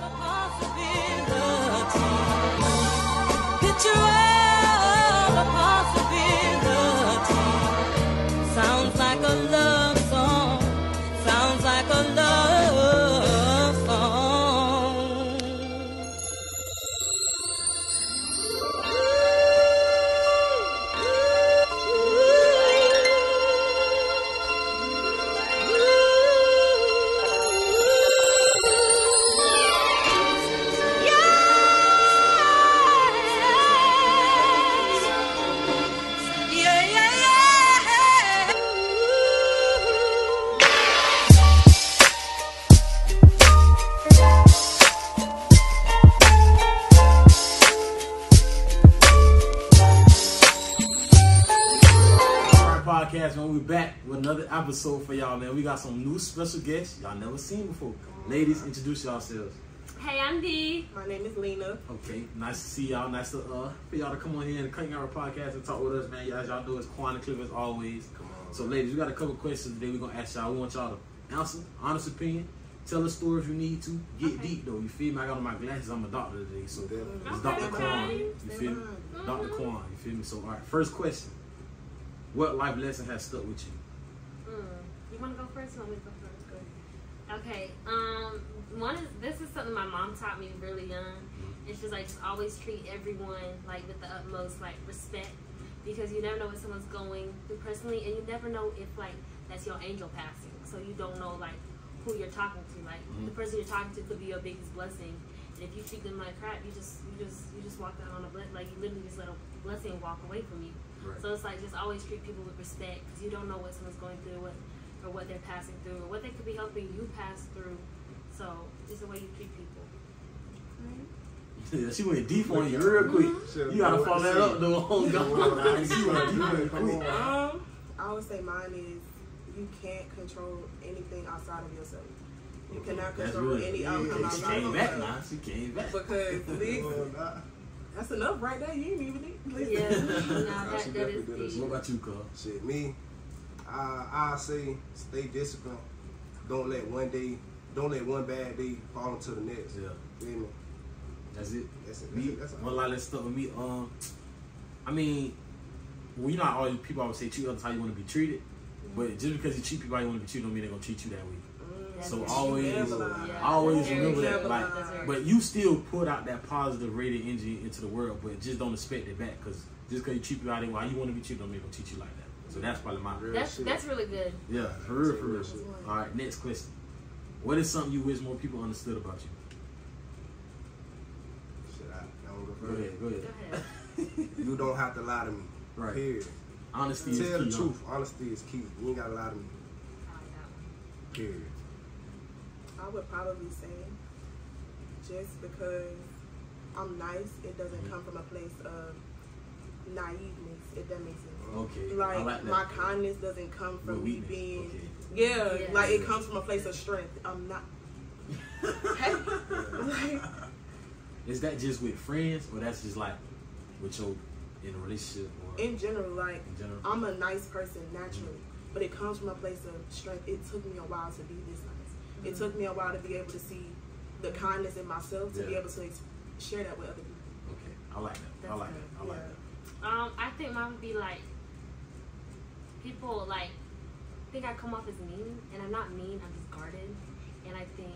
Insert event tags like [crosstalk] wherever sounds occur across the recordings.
Sounds episode for y'all, man. We got some new special guests y'all never seen before. Ladies, introduce yourselves. Hey, I'm Dee. My name is Lena. Okay, nice to see y'all. Nice to uh for y'all to come on here and cut our podcast and talk with us, man. As y'all know, it's Quan and Cliff as always. Come on. So, ladies, we got a couple questions today. We're gonna ask y'all. We want y'all to answer, honest opinion. Tell a story if you need to. Get Okay. deep though. You feel me? I got on my glasses. I'm a doctor today, so it's Okay, Dr. Quan. You feel me? Dr. Quan. You feel me? So, all right. First question: What life lesson has stuck with you? You want to go first? You want me to go first? Good. Okay. Um, one is this is something my mom taught me really young. It's just like just always treat everyone like with the utmost like respect because you never know what someone's going through personally, and you never know if like that's your angel passing. So you don't know like who you're talking to. Like the person you're talking to could be your biggest blessing. And if you treat them like crap, you just you just you just walk out on a ble- like you literally just let a blessing walk away from you. Right. So it's like just always treat people with respect because you don't know what someone's going through, what or what they're passing through, or what they could be helping you pass through. So just the way you treat people. Yeah, she went deep on you real quick. Should've You gotta follow that up though. Oh God, she went deep on you Come quick. Um, I would say mine is you can't control anything outside of yourself. You cannot That's control real. any Yeah, outcome She came of back yourself. now. She came back. Because [laughs] this, Well, nah. that's enough right there. You ain't even need. Listen. Yeah, no, Nah, she that, that definitely is did deep. us What about you, cuz? Shit, me, I I say stay disciplined. Don't let one day, don't let one bad day fall into the next. Yeah, Feel me? that's it. That's it. That's Me, it. That's one line that stuck with me. Um, I mean, well, you know, how always people always say treat others how you want to be treated, but just because you treat people how you want to be treated, don't mean they're gonna treat you that way. That's So very always- true. always- Yeah. always Very remember true. that, like, But you still put out that positive rated energy into the world, but just don't expect it back because just because you treat people how, they, how you want to be treated, don't mean they're gonna treat you like that. So that's probably my Real That's shit. that's really good. yeah, for real, for real. Shit. All right, next question. What is something you wish more people understood about you? Shit, I, I don't go Go ahead, go Go ahead. ahead. [laughs] You don't have to lie to me. Right. Period. Honesty is Tell the huh? truth. Honesty is key. You ain't gotta lie to me. I like that one. Period. I would probably say just because I'm nice, it doesn't mm-hmm. come from a place of naiveness. If that makes sense. Okay, Like, I like that. my kindness doesn't come from me being. Okay. Yeah, Yeah. like it comes from a place of strength. I'm not. Hey, like, Is that just with friends, or that's just like with your in a relationship, or in general, like in general? I'm a nice person naturally, but it comes from a place of strength. It took me a while to be this nice. It took me a while to be able to see the kindness in myself to be able to ex- share that with other people. Okay, I like that. I like good. that. I like Yeah. that. Um, I think mine would be like people like think I come off as mean, and I'm not mean. I'm just guarded, and I think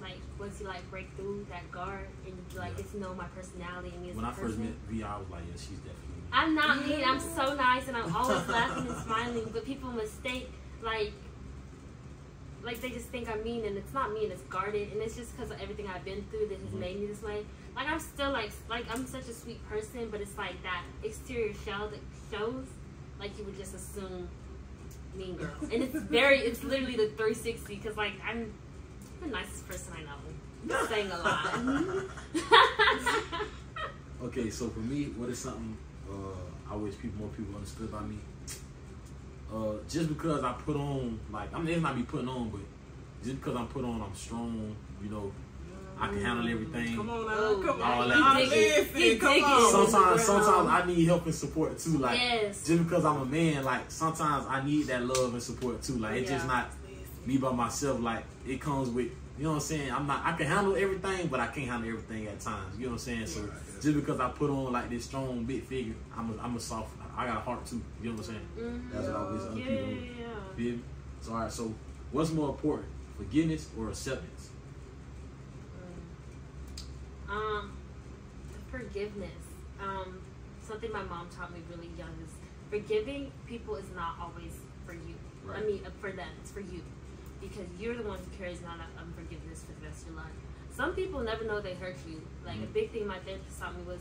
like once you like break through that guard and you like Yeah. get to know my personality and me as When a I first met Vi, I was like, yeah, she's definitely. I'm not mean. I'm so nice, and I'm always [laughs] laughing and smiling. But people mistake like, like they just think I'm mean, and it's not mean. It's guarded, and it's just because of everything I've been through that has Mhm. made me this way. Like I'm still like, like I'm such a sweet person, but it's like that exterior shell that shows, like you would just assume mean Girls. and it's very, it's literally the 360 because like I'm the nicest person I know. I'm saying a lot. [laughs] Okay, so for me, what is something uh, I wish people more people understood about me? Uh, just because I put on, like, I mean, it's not be putting on, but just because I'm put on, I'm strong. You know, I can handle everything. Come on now, Oh, come all on that. now, dig it. listen, come dig on. Sometimes, sometimes I need help and support too. Like, Yes. just because I'm a man, like sometimes I need that love and support too. Like, it's just not me by myself. Like, it comes with You know what I'm saying? I'm not. I can handle everything, but I can't handle everything at times. You know what I'm saying? So Right. just because I put on like this strong big figure, I'm a, I'm a soft. I got a heart too. You know what I'm saying? Mhm. That's what I always other Yeah, people. yeah, yeah. Feel me? So all right. So what's more important, forgiveness or acceptance? Um, forgiveness. Um, something my mom taught me really young is forgiving people is not always for you. I mean, uh, for them, it's for you, because you're the one who carries on that unforgiveness for the rest of your life. Some people never know they hurt you. Like a Mhm. big thing my therapist taught me was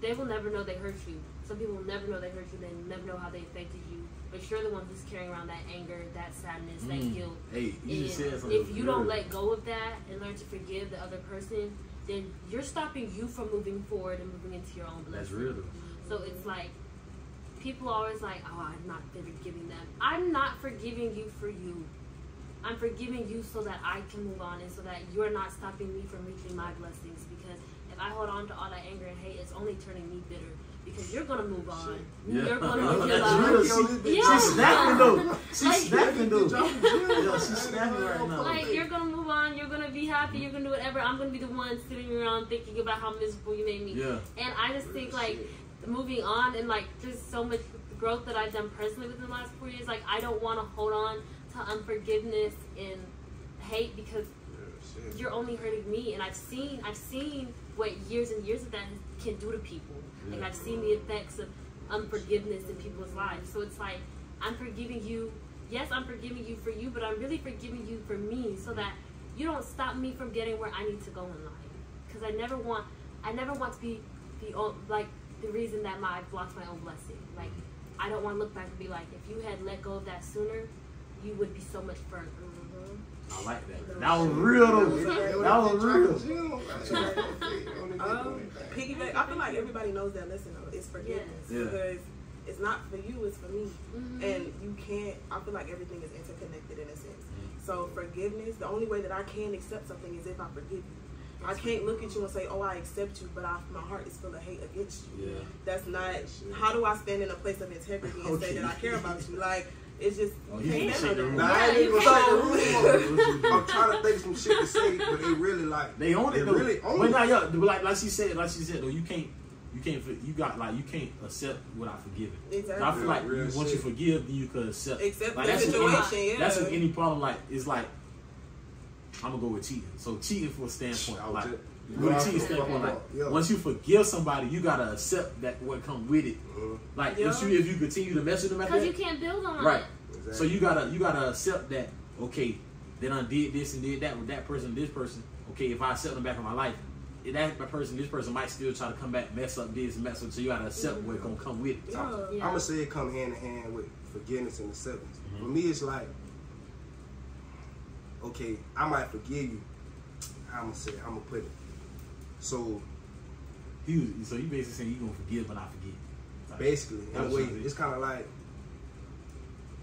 they will never know they hurt you. Some people will never know they hurt you. They never know how they affected you. But you're the one who's carrying around that anger, that sadness, that Mm. guilt. Hey, you just said something. if you don't let go of that and learn to forgive the other person, then you're stopping you from moving forward and moving into your own blessing. that's real. So it's like people are always like, "Oh, I'm not forgiving them." I'm not forgiving you for you. I'm forgiving you so that I can move on and so that you're not stopping me from reaching my blessings. Because if I hold on to all that anger and hate, it's only turning me bitter. Because you're gonna move on. Yeah. [laughs] You're gonna That's heal real. She, Yeah. she's snapping though. She's Like- snapping though. Yeah, Yo, she's snapping right now. Like you're gonna move on, you're gonna be happy, you're gonna do whatever. I'm gonna be the one sitting around thinking about how miserable you made me. Yeah. And I just think like moving on and like there's so much growth that I've done personally within the last four years. Like I don't want to hold on to unforgiveness and hate because you're only hurting me. And I've seen I've seen what years and years of that can do to people. Like I've seen the effects of unforgiveness in people's lives. So it's like I'm forgiving you. Yes, I'm forgiving you for you, but I'm really forgiving you for me, so that you don't stop me from getting where I need to go in life. Because I never want, I never want to be the o- like the reason that my I've my own blessing. Like I don't want to look back and be like, if you had let go of that sooner, you would be so much further. Mm-hmm. I like that. That was real though. That was real. Um, piggyback. I feel like everybody knows that lesson though. It's forgiveness Yeah. because it's not for you, it's for me. Mhm. And you can't. I feel like everything is interconnected in a sense. Mm-hmm. So forgiveness. The only way that I can accept something is if I forgive you. I can't look at you and say, "Oh, I accept you," but I, my heart is full of hate against you. Yeah. That's not. How do I stand in a place of integrity and say that I care about you? Like it's just. Oh, you you can't can't shake the room. Nah. I ain't Yeah, even you gonna say the can't. I'm trying to think some shit to say, but they really like They own it though. really own but it. now, yeah, but like like she said, like she said though, you can't, you can't, you got like you can't accept without forgiving. Exactly. I feel like Real you, once you forgive, then you can accept. Accept like, the that's with situation, any, yeah. That's with any problem. Like it's like I'm gonna go with cheating. So cheating for a I standpoint, was like just- with a cheating standpoint, like Yeah. once you forgive somebody, you gotta accept that what come with it. Mhm. Like Yeah. if you if you continue to mess with them Because you can't build on right? it. Exactly. So you gotta you gotta accept that okay, they done did this and did that with that person, this person. Okay, if I accept them back in my life, that person, this person might still try to come back, mess up this, mess up. So you gotta accept what's gonna come with it. Yeah. Yeah. I'm gonna say it come hand in hand with forgiveness and acceptance. Mhm. For me, it's like, okay, I might forgive you. I'm gonna say, I'm gonna put it. So He was, so you basically saying you gonna forgive but not forget. Like, basically, in a way, it's kind of like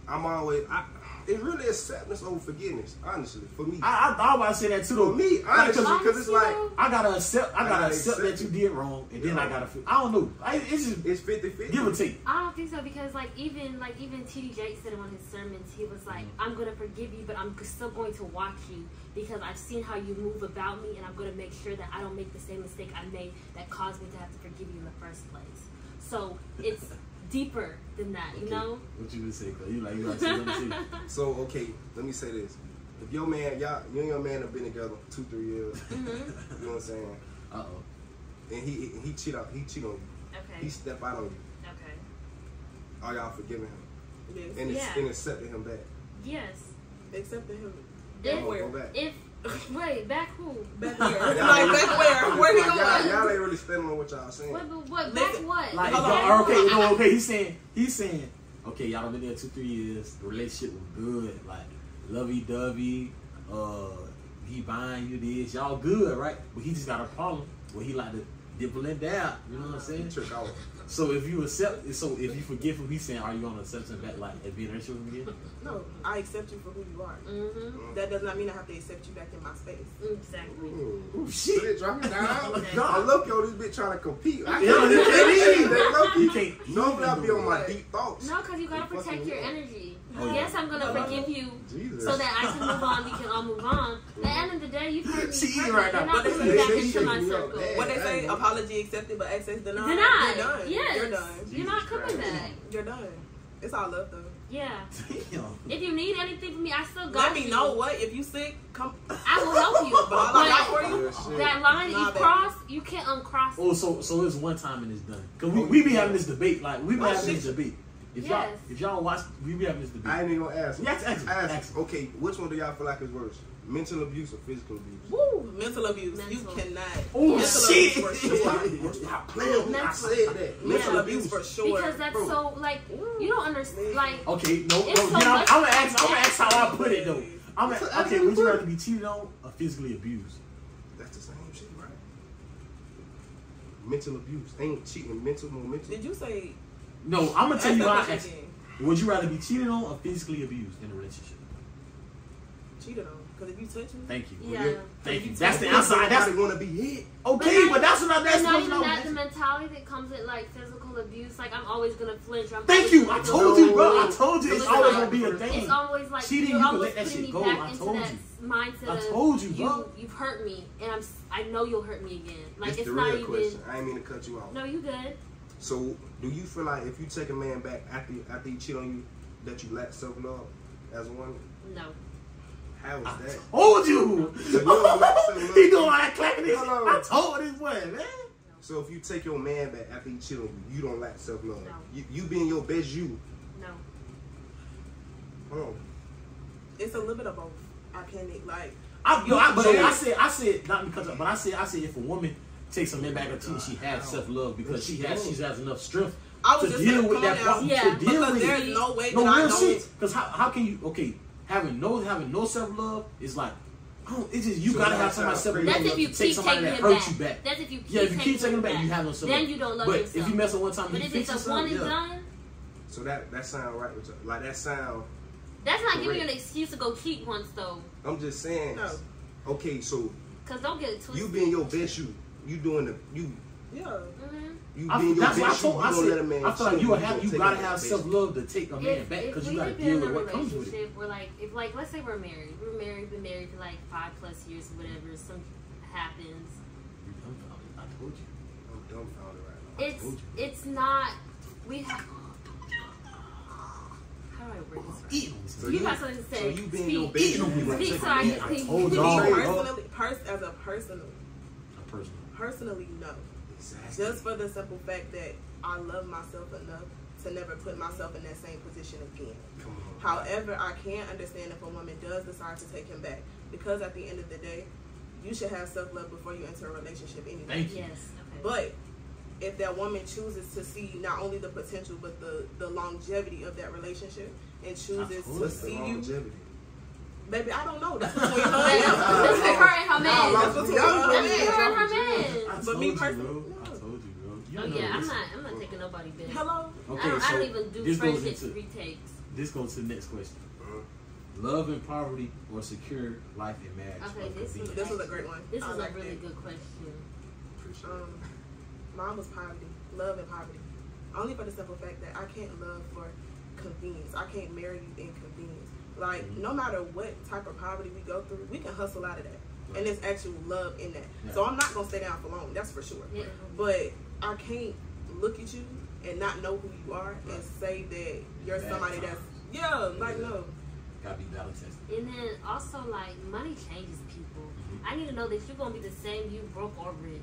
I'm always. I, it's really acceptance over forgiveness, honestly, for me. I, I thought about to say that too though. for me, honestly, because it's like though, I gotta accept. I I gotta gotta accept that you did wrong, and then I gotta. feel- I don't know. I, it's just it's 50 50. give or take. I don't think so because like even like even T.D. Jakes said in one of his sermons, he was like, Mm-hmm. "I'm gonna forgive you, but I'm still going to watch you because I've seen how you move about me, and I'm gonna make sure that I don't make the same mistake I made that caused me to have to forgive you in the first place." So it's deeper than that, you know. What you gonna say? Cause you like you gotta say something. [laughs] So okay, let me say this: if your man, y'all, you and your man have been together two, three years, hmm you know what I'm saying, Uh oh. and he he cheat out, he cheat on you, Okay. he step out on you, okay. are y'all forgiving him Yes. and, it's, Yeah. and accepting him back? Yes. Except for him. If, Go- go back. if wait, back who? Back [laughs] where? like back where? Where he Like, y'all, y'all ain't really spending on what y'all saying. What? What? what back Listen, what? Like, Hold Back y'all- okay, what? no, okay. He's saying, he's saying, okay, y'all been there two, three years. The relationship was good, like lovey dovey. Uh, he buying you this, y'all good, right? But he just got a problem where he like to dibble and dab. You know what I'm saying? He trick out. So if you accept, so if you forgive him, he's saying, are you gonna accept him back, like, and be in a relationship with him again? No, I accept you for who you are. Mm-hmm. That does not mean I have to accept you back in my space. Exactly. Ooh. Oh shit! Shit, drop it down. [laughs] Okay. I look yo, this bitch trying to compete. I can't you can't even. even. They You can't. No, but be on my deep thoughts. No, because you gotta protect your energy. Oh, yeah. Yes, I'm gonna No. forgive you Jesus. so that I can move on. We can all move on. [laughs] At the end of the day, you've hurt me. She You've hurt eating me. right You're now. not But coming they- back into my me circle. What they I say, apology accepted, but access denied. Denied. You're done. Yes. You're done. You're not coming Christ. back. You're done. It's all love though. Yeah. Damn. If you need anything from me, I still got you. Let me you. know what if you sick. Come. I will help you. [laughs] But all I got for you. Oh, that line Nah, you baby. cross, you can't uncross. Oh, so so it's one time and it's done. Cause we, oh, we be having this debate, like we be Oh, having this debate. If y'all Yes. if y'all watch, we be having this debate. I ain't even gonna ask. Yes, ask Ask ask. Okay, which one do y'all feel like is worse? Mental abuse or physical abuse? Woo, mental abuse. You cannot. Oh mental shit! abuse for sure. Stop playing with. I Mental. said that. mental Yeah. abuse for sure. because that's Bro. so like you don't understand. Like Okay, no, no. So then I'm, I'm gonna ask. I'm gonna ask how I put it though. I'm That's gonna, okay. you Would you rather be cheated on or physically abused? That's the same shit, right? Mental abuse. They ain't cheating mental, no mental. Did you say? No, I'm gonna tell you Ask how that I question Would you rather be cheated on or physically abused in a relationship? Cheated on. Because if you touch me, Thank you. yeah. Thank you. you That's the touch me, answer. That's Everybody want to be hit. okay, not- but that's what I. That's And not even that, the mentality that comes with like physical abuse. Like I'm always gonna flinch. I'm Thank you. I told you, bro. I told you. It's it's always gonna be a thing. It's always like Cheating, you're you can let that putting shit me go. back I into told that you. mindset I of told you, you bro. you've hurt me, and I'm s- I know you'll hurt me again. Like It's it's the not real even. question. I ain't mean to cut you off. No, you good. So, do you feel like if you take a man back after after he cheat on you, that you lack self love as a woman? No. How is I that? told you. So you don't like self-love? [laughs] he doing like clapping his. Hold on. I told this boy, man. So if you take your man back after he cheat on you, you don't lack self love. No. You, you being your best you. No. Hold on. it's a little bit of both. I can't like. I, no, I, but You- I said, I said, not because, of, but I said, I said, if a woman takes some man back or cheat, she has self love because she has, she has enough strength I was to just deal with that on problem. Yeah, to deal Because with there's it. no way No that I real know. shit. Because how, how can you? Okay, having no having no self love is like, I don't, it's just you So gotta have somebody sounds self love That's if you to take keep somebody taking that him hurt back. you back. That's if you keep Yeah, if you keep taking him it back, you have no self Then you don't love But yourself. if you mess up one time, But you if fix it's a yourself. one and Yeah. done, So that that sound right with you. Like that sound. that's not giving you an excuse to go cheat once though. I'm just saying. No. Okay, so Cause don't get it twisted. you being your best you, you doing the you Yeah. Mhm. you I, being your that's what I best you. You told. I don't let a said. man. I feel like you have. You gotta have self love to take a man If, back because you gotta have deal with a what comes with it. relationship where like if like let's say we're married, we're married, been married for like five plus years, whatever, Something happens. I told you. I'm dumbfounded right now. It's told you. it's not we have how do I word this right? Eating. So You you- got something to So say. you being Speak. your best you, Eating on me. you gonna Speak take so a I man can out. think. told y'all. Right. personally, pers- as a personal, A person. Personally, no. Exactly. Just for the simple fact that I love myself enough to never put myself in that same position again. Come on. However, I can understand if a woman does decide to take him back because at the end of the day, you should have self love before you enter a relationship anyway. Thank you. Yes. Okay. But if that woman chooses to see not only the potential but the the longevity of that relationship and chooses to What's the see you, longevity? Baby, I don't know. That's between [laughs] her That's and him. that's for her and her man. Y'all That's between her lost and me. For her man. But me personally, I told you, girl. Oh, yeah, I'm this. not. I'm not taking nobody back. Hello. Okay, I, don't, so I don't even do this goes friendships into retakes. this goes to the next question. Uh-huh. Love and poverty or secure life and marriage? Okay, this convenience? This was a great one. This I is a really it. good question. Appreciate it. Um, mine was poverty, love and poverty. Only for the simple fact that I can't love for convenience. I can't marry you in convenience. Like Mhm. no matter what type of poverty we go through, we can hustle out of that, Right. and there's actual love in that. Yeah. So I'm not gonna stay down for long. That's for sure. Yeah. But I can't look at you and not know who you are and say that you're Bad somebody times. that's yeah, like Yeah. no. Gotta be battle tested. And then also like money changes people. I need to know that you're gonna be the same you broke or rich.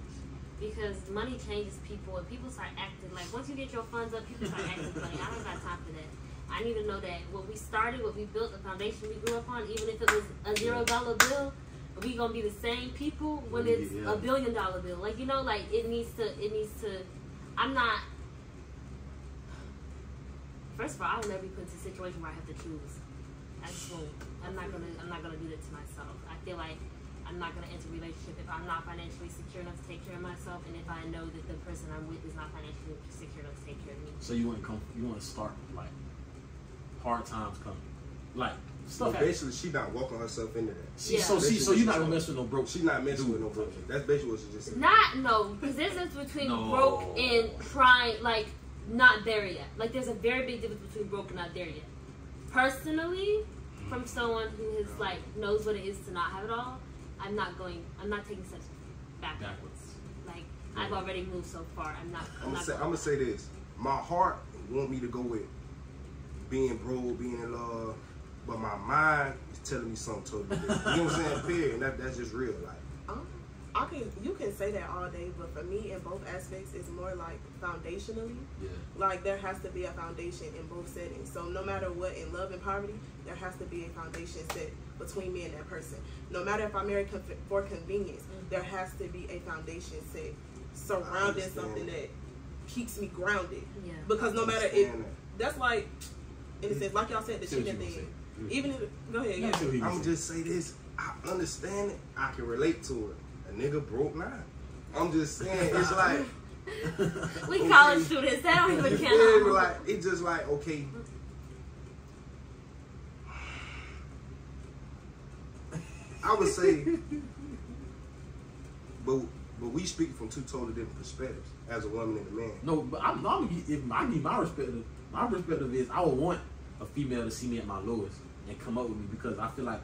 Because money changes people and people start acting like once you get your funds up, people start acting funny. I don't got time for that. I need to know that what we started, what we built, the foundation we grew up on, even if it was a zero dollar bill, we gonna be the same people when it's Yeah. a billion dollar bill. Like you know, like it needs to it needs to I'm not First of all, I will never be put into a situation where I have to choose. I just won't. I'm not gonna. I'm not gonna do that to myself. I feel like I'm not gonna enter a relationship if I'm not financially secure enough to take care of myself, and if I know that the person I'm with is not financially secure enough to take care of me. So you want to come? You want to start like hard times coming, like So stuff. happens. basically, she not walking herself into that. She, Yeah. So she, so you're not gonna mess with no broke. She's not messing with no dude. broke. That's basically what she just said. Not no, because there's a difference between No. broke and trying, like not there yet. Like there's a very big difference between broke and not there yet. personally, from someone who is like knows what it is to not have it all, I'm not going. I'm not taking steps backwards. Backwards. Like I've already moved so far. I'm not. I'm, I'm gonna not say, I'm going gonna say this. My heart want me to go with being broke, being in love, but my mind is telling me something totally different. You know what I'm saying? [laughs] Period. And that, that's just real. Like, Um, I can you can say that all day, but for me, in both aspects, it's more like foundationally. Yeah. Like there has to be a foundation in both settings. So no matter what, in love and poverty, there has to be a foundation set between me and that person. No matter if I'm married conf- for convenience, there has to be a foundation set surrounding something that keeps me grounded. Yeah. Because no matter if Understand that's like, in a sense, like y'all said, the See what cheating thing. Even if go ahead, Yeah, yeah. see what he I'm gonna gonna just say this. I understand it. I can relate to it. A nigga broke now. I'm just saying. It's [laughs] like. [laughs] We Okay. college students. That don't even Yeah, [laughs] count. like it's just like okay. I would say, but but we speak from two totally different perspectives as a woman and a man. No, but I'm, I'm gonna give, if I give my perspective. My perspective is I would want a female to see me at my lowest and come up with me because I feel like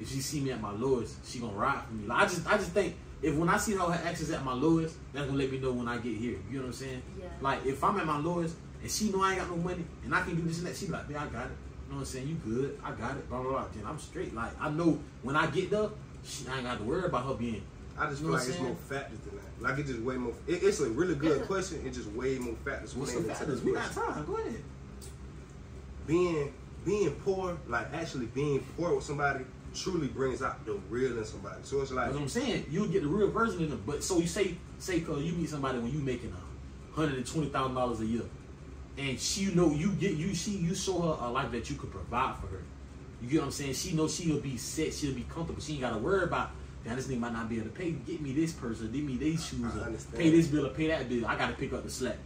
if she see me at my lowest, she gonna ride for me. Like I just, I just think if when I see how her actions at my lowest, that's gonna let me know when I get here. You know what I'm saying? Yeah. Like if I'm at my lowest and she know I ain't got no money and I can do this and that, she be like, "Man, I got it." You know what I'm saying? You good? I got it. Blah blah blah. Then I'm straight. Like I know when I get there, she I ain't got to worry about her being. I just You feel know like it's more saying? factors than that. Like it's just way more. It, it's a really good [laughs] question. It's just way more factors. What's the factors? We got time. Go ahead. Being being poor, like actually being poor with somebody, truly brings out the real in somebody. So it's like That's what I'm saying. You'll get the real version of them. But so you say, say, cause you meet somebody when you making a hundred and twenty thousand dollars a year, and she know you get you she you show her a life that you could provide for her. You get what I'm saying? She knows she'll be set, she'll be comfortable. She ain't got to worry about. Now this nigga might not be able to pay. Get me this person. give me these shoes. I Or pay this bill or pay that bill. I got to pick up the slack.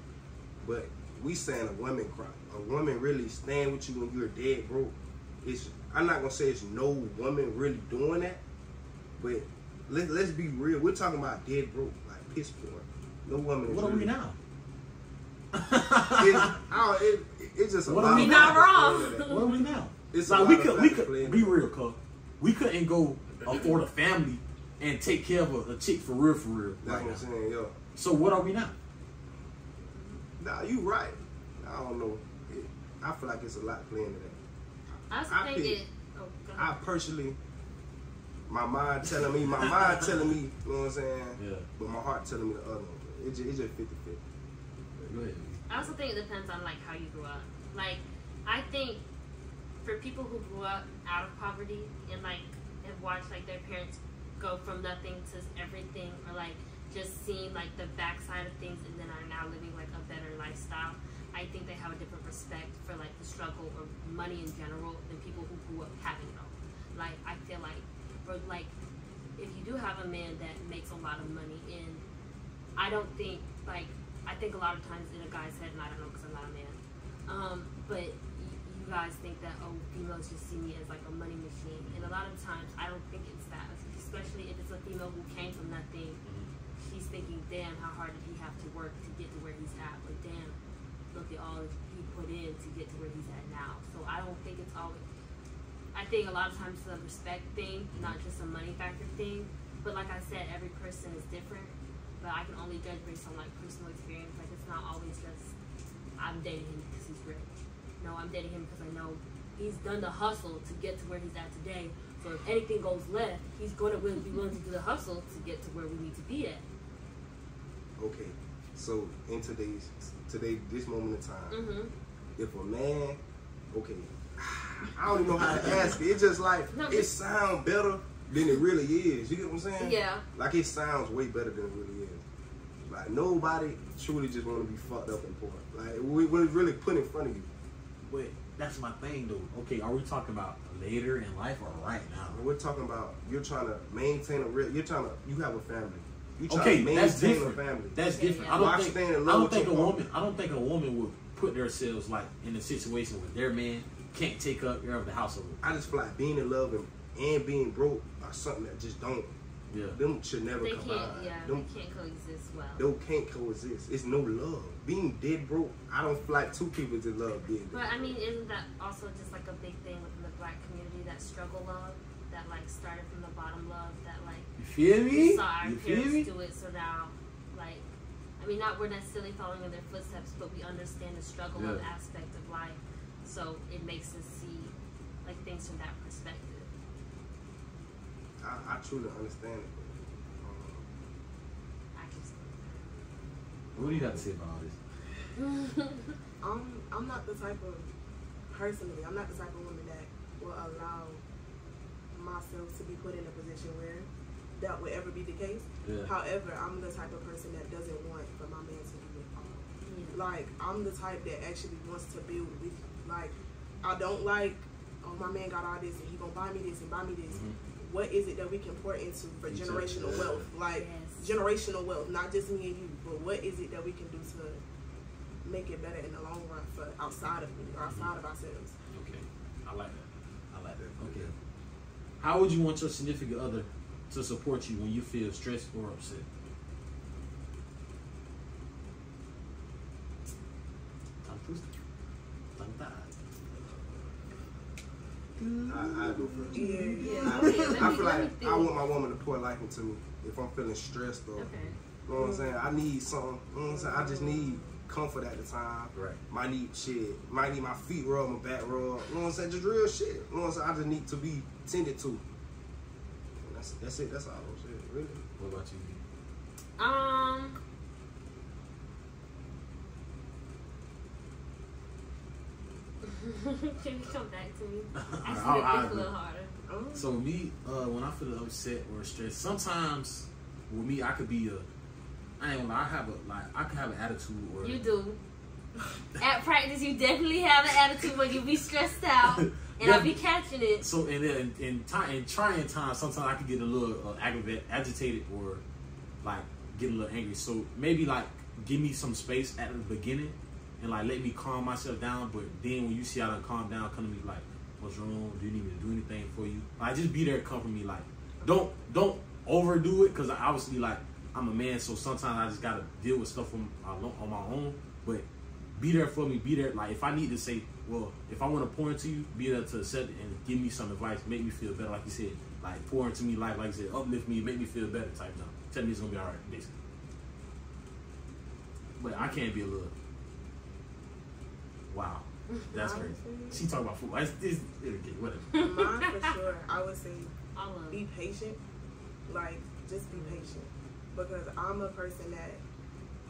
But we saying a woman cry. A woman really stand with you when you're dead broke. It's I'm not gonna say it's no woman really doing that, but let, let's be real. We're talking about dead broke, like piss poor. No woman. is What are we now? It's, it, it's just a What lot are we not wrong. play into that. What are we now? It's like we could we could be real, cuz we couldn't go afford a family and take care of a, a chick for real, for real. That's Right what. I'm saying, yo. So what are we now? Nah, you right. I don't know. I feel like it's a lot playing into that. I I thinking. pick- Oh, I personally, my mind telling me, my mind telling me, you know what I'm saying? Yeah. But my heart telling me the other one. It just, it's just 50 50. Go ahead. I also think it depends on like how you grew up. Like, I think for people who grew up out of poverty and like have watched like their parents go from nothing to everything, or like just seeing like the backside of things and then are now living like a better lifestyle. I think they have a different respect for like the struggle or money in general than people who grew up having it all. Like I feel like, or like, if you do have a man that makes a lot of money and I don't think like I think a lot of times in a guy's head, and I don't know because I'm not a man, um, but you, guys think that oh females just see me as like a money machine, and a lot of times I don't think it's that. Especially if it's a female who came from nothing, she's thinking, damn, how hard did he have to work to get to where he's at? Or damn, look at all he put in to get to where he's at now. So I don't think it's always. I think a lot of times it's a respect thing, not mm-hmm. just a money factor thing. But like I said, every person is different. But I can only judge based on like personal experience. Like it's not always just I'm dating him because he's rich. No, I'm dating him because I know he's done the hustle to get to where he's at today. So if anything goes left, he's going to be willing to do the hustle to get to where we need to be at. Okay. So, in today's, today, this moment in time, Mm-hmm. if a man, okay, [sighs] I don't even know how to ask it. It's just like, No, it sounds better than it really is. You get what I'm saying? Yeah. Like, it sounds way better than it really is. Like, nobody truly just want to be fucked up and poor. Like, we, when it's really put in front of you. But that's my thing though. Okay, are we talking about later in life or right now? We're talking about you're trying to maintain a real. You're trying to. You have a family. You Okay, to that's different. family. That's different. yeah. I don't Why think. I don't think a your woman. I don't think a woman would put themselves like in a situation where their man can't take up care of the household. I just feel like being in love and, and being broke are something that just don't Yeah. them should never They combine. can't. Yeah, them, they can't coexist well. Those can't coexist. It's no love. Being dead broke, I don't feel like two people to love dead But broke. I mean, isn't that also just like a big thing within the black community that struggle love, that like started from the bottom love, that like You feel we me? saw our You parents me? do it, so now like, I mean, not we're necessarily following in their footsteps, but we understand the struggle love Yeah. aspect of life, so it makes us see like things from that perspective. I, I truly understand it. Um, I just. What do you got to say about all this? I'm [laughs] I'm not the type of personally. I'm not the type of woman that will allow myself to be put in a position where that would ever be the case. Yeah. However, I'm the type of person that doesn't want for my man to do it all. Yeah. Like I'm the type that actually wants to build with you. Like I don't like, oh my man got all this and he gonna buy me this and buy me this. Mhm. What is it that we can pour into for Each generational other. wealth? Like Yes. generational wealth, not just me and you, but what is it that we can do to make it better in the long run for outside of me or outside of ourselves? Okay. I like that. I like that. Okay. How would you want your significant other to support you when you feel stressed or upset? Tongue twister. Tongue tied. I, I go first. Yeah, Yeah. I, Okay, let I feel like. I want my woman to pour life into me if I'm feeling stressed or, Okay. you know what I'm saying? I need something, you know what I'm saying? I just need comfort at the time. Right. Might need shit. Might need my feet rubbed, my back rubbed. You know what I'm saying? Just real shit. You know what I'm saying? I just need to be tended to. And that's that's it. That's all I'm saying. Really. What about you? Um. [laughs] Can you come back to me? [laughs] I just I'll- need think a little harder. Oh, So me, uh, when I feel upset or stressed, sometimes with me I could be a, I ain't gonna lie, I have a like I could have an attitude or You do. [laughs] At practice, you definitely have an attitude when you be stressed out, and I be catching it. So and then in time in trying times, sometimes I could get a little uh, aggravated, agitated, or like get a little angry. So maybe like give me some space at the beginning and like let me calm myself down. But then when you see I done calm down, come to me like, "What's wrong? Do you need me to do anything for you?" Like just be there, comfort me. Like don't don't overdo it because obviously like I'm a man, so sometimes I just gotta deal with stuff on my, on my own. But be there for me. Be there. Like if I need to say, well, if I want to pour into you, be there to accept it and give me some advice, make me feel better. Like you said, like pour into me, like like you said, uplift me, make me feel better. Type now. Tell me it's gonna be all right, basically. But I can't be a little. Wow, that's crazy. She talk about football. It's, it's, okay, whatever. Mine for sure. I would say All of be patient. Like just be patient because I'm a person that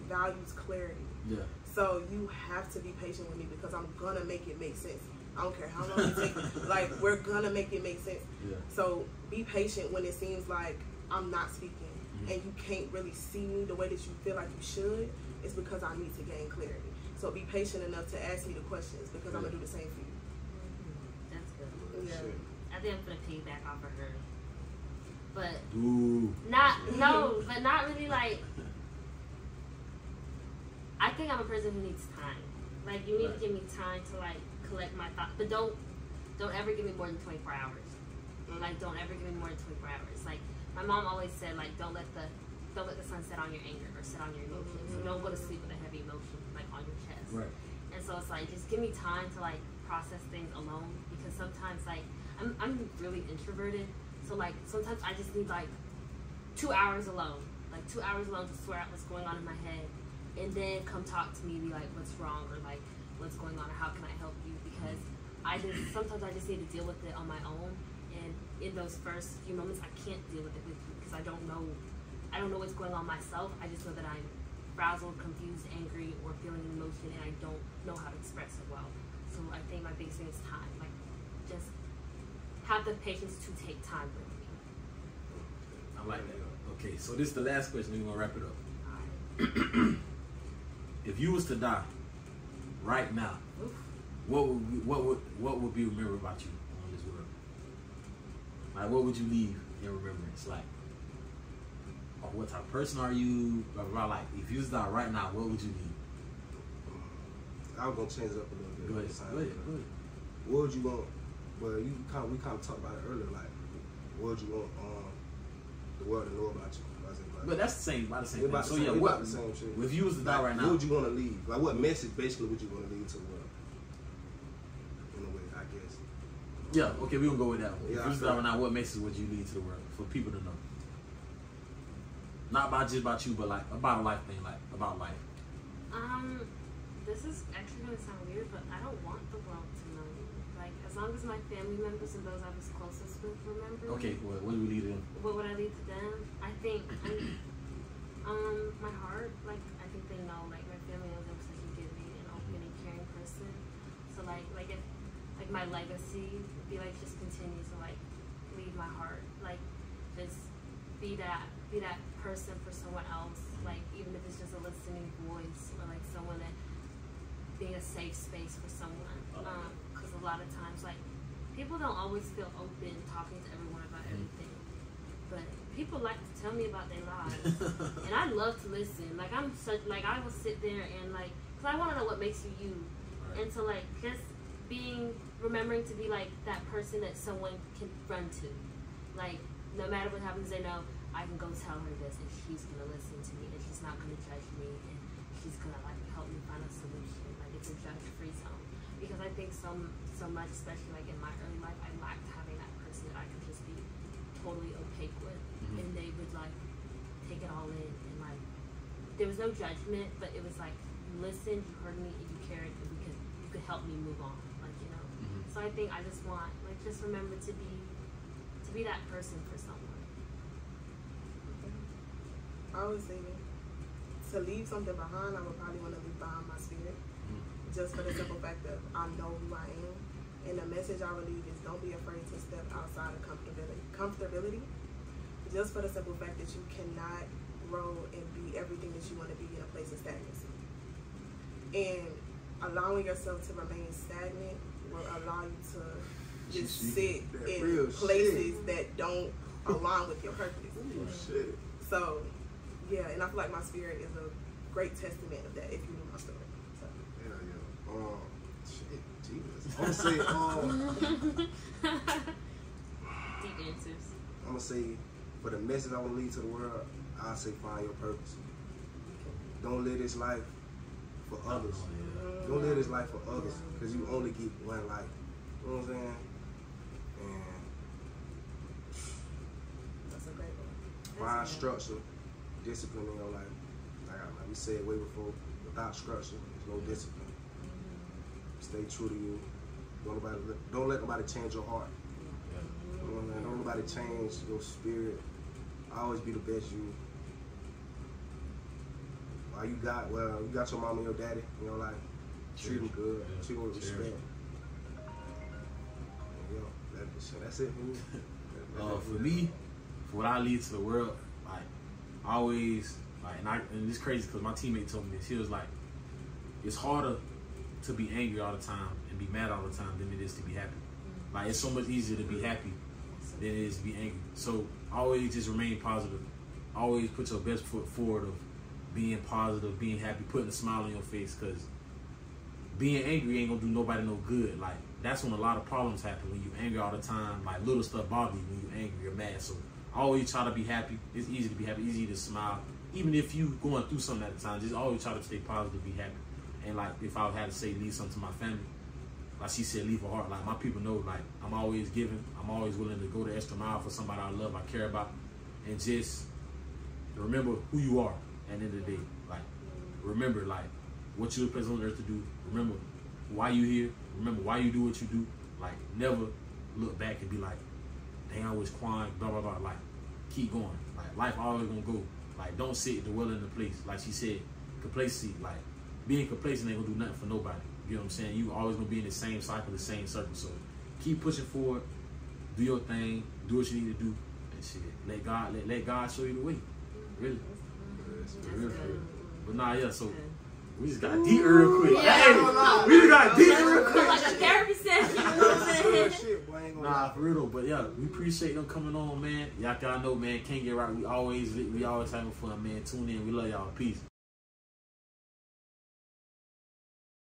values clarity. Yeah. So you have to be patient with me because I'm gonna make it make sense. I don't care how long it takes. [laughs] Like we're gonna make it make sense. Yeah. So be patient when it seems like I'm not speaking Mhm. and you can't really see me the way that you feel like you should. It's because I need to gain clarity. So be patient enough to ask me the questions because I'm gonna do the same for you. That's good. Yeah. Shit. I think I'm gonna piggyback off of her, but Ooh. not no, but not really like. I think I'm a person who needs time. Like you need Right. to give me time to like collect my thoughts, but don't don't ever give me more than 24 hours. Like don't ever give me more than 24 hours. Like my mom always said, like don't let the don't let the sun set on your anger or set on your emotions. You don't go to sleep with a heavy emotion like on your chest. Right. And so it's like just give me time to like process things alone because sometimes like I'm I'm really introverted. So like sometimes I just need like two hours alone. Like two hours alone to sort out what's going on in my head. And then come talk to me, be like, what's wrong or like what's going on or how can I help you? Because I just sometimes I just need to deal with it on my own. And in those first few moments I can't deal with it with you because I don't know I don't know what's going on myself. I just know that I'm frazzled, confused, angry, or feeling an emotion, and I don't know how to express it well. So I think my biggest thing is time. Like, just have the patience to take time with me. I like that. Okay, so this is the last question. We're gonna wrap it up. [clears throat] If you was to die right now, Oof. what would we, what would what would be remembered about you on this world? Like, what would you leave in remembrance? Like, or what type of person are you? Blah, blah, blah. Like, if you was to die right now, what would you leave? I was gonna change it up a little bit. Go ahead. Go ahead. Go ahead. What would you want? Well, you kind of, we kind of talked about it earlier. Like, what would you want um, the world to know about you. I say, like, But that's the same, about the same we thing. about the So same- yeah, we what about the same shit. if you was to die Like, right What now? would you want to leave? Like, what message basically would you want to leave to the world? In a way, I guess. Yeah, okay, we gonna go with that. One. Yeah, if you was to feel- die right now, what message would you leave to the world for people to know? Not about just about you, but like about a life thing, like about life. Um, this is actually gonna sound weird, but I don't want the world to know. Like, as long as my family members and those I was closest with remember. Okay, well, what do we leave them? What would I leave to them? I think, um, my heart. Like, I think they know. Like, my family knows I'm such a giving and open and caring person. So, like, like if, like my legacy would be like just continue to like leave my heart. Like, just be that, be that person for someone else. Like, even if it's just a listening voice or like someone that being a safe space for someone. Um, lot of times, like, people don't always feel open talking to everyone about mm-hmm. everything. But people like to tell me about their lives. [laughs] and I love to listen. Like, I'm such, like, I will sit there and, like, because I want to know what makes you you. And so, like, just being, remembering to be, like, that person that someone can run to. Like, no matter what happens, they know I can go tell her this and she's to listen to me and she's not to judge me and she's to, like, help me find a solution. Like, it's a judge free zone. Because I think so, so much, especially, like, in my early life, I lacked having that person that I could just be totally opaque with. Mhm. And they would, like, take it all in and, like, there was no judgment, but it was like you listened, you heard me, and you cared, and we could you could help me move on, like you know. Mhm. So I think I just want like just remember to be to be that person for someone. I always say to leave something behind, I would probably want to leave behind my spirit. Just for the simple fact that I know who I am. And the message I believe is don't be afraid to step outside of comfortability. Comfortability. Just for the simple fact that you cannot grow and be everything that you want to be in a place of stagnancy. And allowing yourself to remain stagnant will allow you to just sit that in places shit. that don't align with your purpose. Oh, shit. So, yeah, and I feel like my spirit is a great testament of that if you knew my story. So, Hell yeah. Um, shit, Jesus. I'm gonna say, um, [laughs] Deep answers. I'm gonna say, for the message I want to leave to the world, I say find your purpose. Don't live this life for others. Don't live this life for others, cause you only get one life. You know what I'm saying? And that's a great one. find structure, discipline in your life. Like, like we said way before, without structure, there's no discipline. Stay true to you. Don't nobody, don't let nobody change your heart. You know what I'm saying? Don't nobody change your spirit. Always be the best you. While you got, well, you got your mom and your daddy in your life. Treat them good. Yeah. Treat them with respect. Yo, that, that's it for me. That- Uh, for me, for what I lead to the world, like I always like, and I and it's crazy because my teammate told me this. He was like, it's harder to be angry all the time and be mad all the time than it is to be happy. Mm-hmm. Like it's so much easier to be happy than it is to be angry. So always just remain positive. Always put your best foot forward of being positive, being happy, putting a smile on your face. Cause being angry ain't gonna do nobody no good. Like that's when a lot of problems happen when you angry all the time. Like little stuff bother you when you angry, you're mad. So always try to be happy. It's easy to be happy, easy to smile. Even if you going through something at the time, just always try to stay positive, be happy. And like if I had to say leave something to my family, like she said, leave a heart. Like my people know, like I'm always giving. I'm always willing to go the extra mile for somebody I love, I care about, and just remember who you are. At the end of the day, like remember like what you were placed on earth to do. Remember why you here. Remember why you do what you do. Like never look back and be like, dang, I was crying. Blah blah blah. Like keep going. Like life always gonna go. Like don't sit dwell in the place. Like she said, complacency. Like being complacent ain't gonna do nothing for nobody. You know what I'm saying? You always gonna be in the same cycle, the same circle. So keep pushing forward. Do your thing. Do what you need to do. And shit. Let God let, let God show you the way. Really. That's Real, good. real. But nah, yeah. So we just got deep real quick. Yeah. Hey, we just got deep real quick. like a therapy session. You know what I'm Real saying? shit, boy, I ain't gonna Nah, lie. for real though. But yeah, we appreciate them coming on, man. Y'all gotta know, man. Can't get right. We always we always having fun, man. Tune in. We love y'all. Peace.